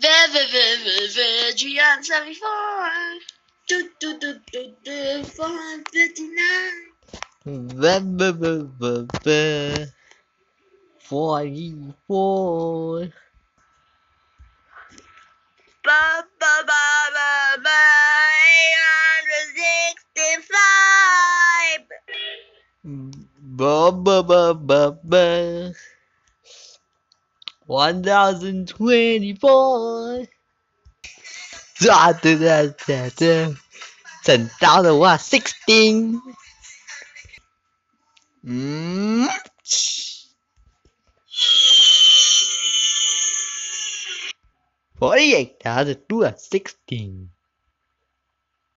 Virgin 74. Do, do, do, do, do, 459. Forty-four. Ba, ba, ba, ba, ba, 865. Ba ba ba ba ba. One thousand twenty-four. Da da da da da. 整到的话，sixteen。嗯。Forty-eight thousand two sixteen.